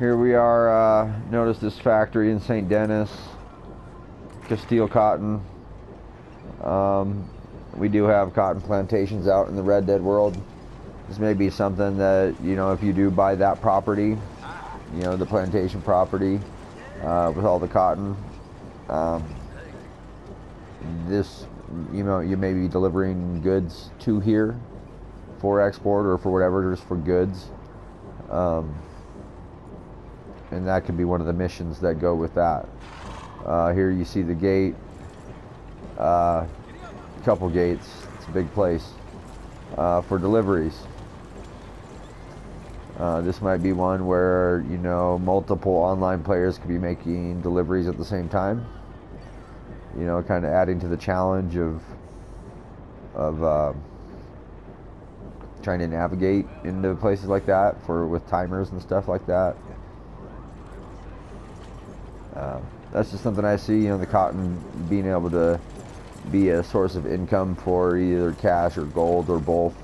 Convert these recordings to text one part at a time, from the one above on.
Here we are, uh, notice this factory in St. Denis, Castile Cotton. Um, we do have cotton plantations out in the Red Dead world. This may be something that, you know, if you do buy that property, you know, the plantation property uh, with all the cotton, um, this, you know, you may be delivering goods to here for export or for whatever, just for goods. Um, and that could be one of the missions that go with that. Uh, here you see the gate, a uh, couple gates. It's a big place uh, for deliveries. Uh, this might be one where you know multiple online players could be making deliveries at the same time. You know, kind of adding to the challenge of of uh, trying to navigate into places like that for with timers and stuff like that. Uh, that's just something I see. You know, the cotton being able to be a source of income for either cash or gold or both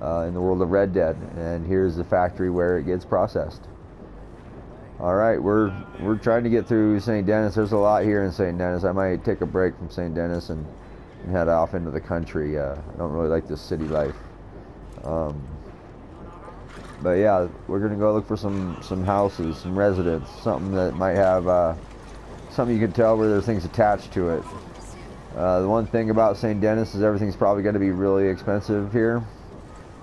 uh, in the world of Red Dead. And here's the factory where it gets processed. All right, we're we're trying to get through St. Denis. There's a lot here in St. Denis. I might take a break from St. Denis and, and head off into the country. Uh, I don't really like this city life. Um, but yeah, we're gonna go look for some some houses, some residents, something that might have uh, something you can tell where there's things attached to it. Uh, the one thing about St. Denis is everything's probably going to be really expensive here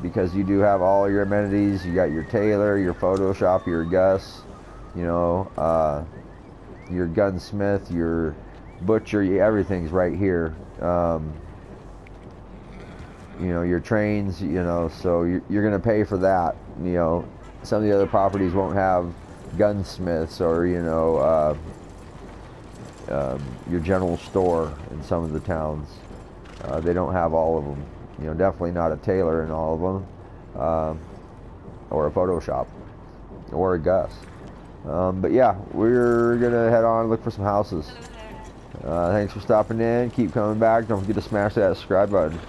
because you do have all your amenities. You got your tailor, your Photoshop, your Gus, you know, uh, your gunsmith, your butcher. Everything's right here. Um, you know your trains you know so you're, you're going to pay for that you know. Some of the other properties won't have gunsmiths or you know uh, um, your general store in some of the towns. Uh, they don't have all of them you know definitely not a tailor in all of them um, or a photoshop or a gus. Um, but yeah we're gonna head on look for some houses. Uh, thanks for stopping in. Keep coming back. Don't forget to smash that subscribe button